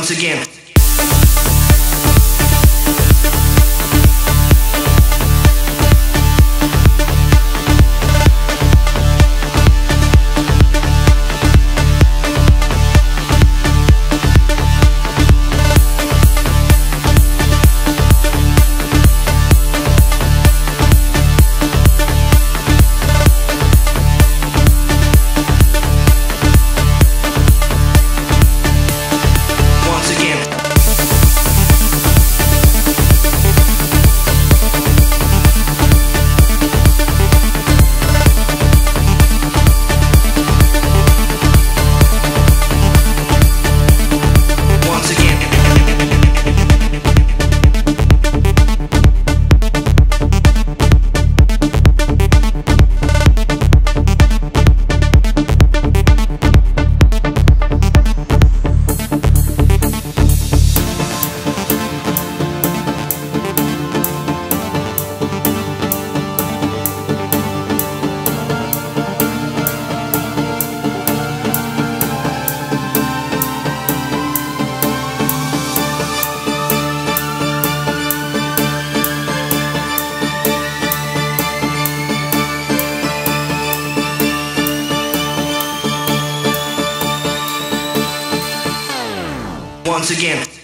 once again. Once again.